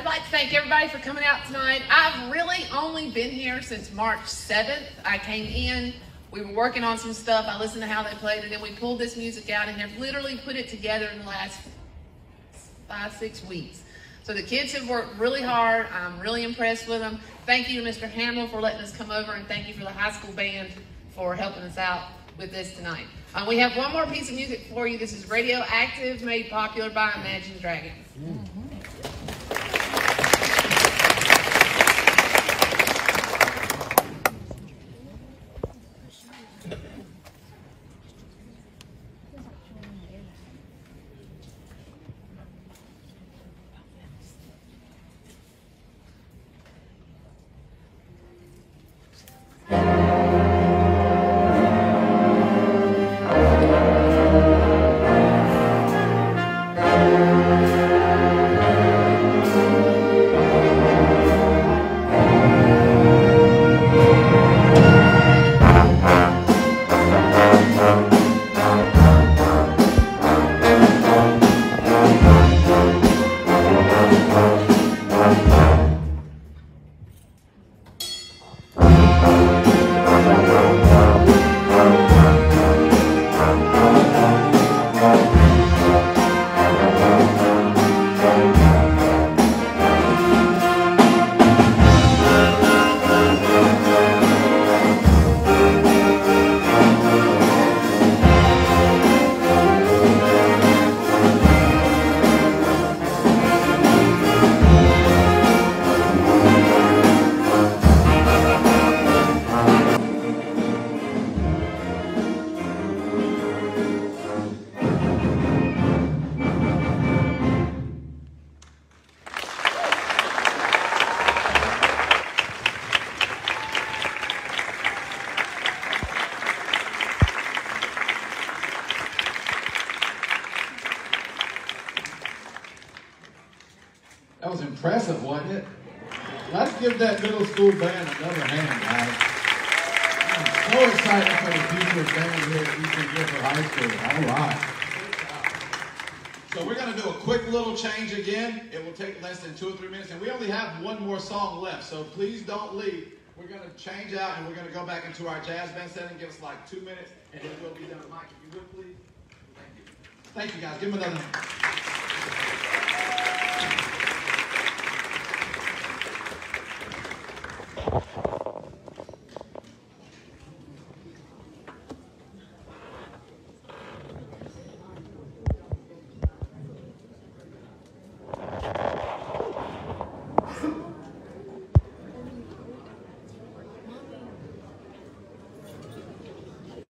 I'd like to thank everybody for coming out tonight. I've really only been here since March 7th. I came in, we were working on some stuff, I listened to how they played, and then we pulled this music out and have literally put it together in the last five, six weeks. So the kids have worked really hard. I'm really impressed with them. Thank you to Mr. Hamill for letting us come over, and thank you for the high school band for helping us out with this tonight. Uh, we have one more piece of music for you. This is Radioactive, made popular by Imagine Dragons. That was impressive, wasn't it? Let's give that middle school band another hand, guys. I'm so excited for the future band here at Eastern Guilford High School. All right. So we're going to do a quick little change again. It will take less than two or three minutes, and we only have one more song left. So please don't leave. We're going to change out, and we're going to go back into our jazz band setting. Give us like two minutes, and then we'll be done. Mike, if you would, please. Thank you. Thank you, guys. Give them another.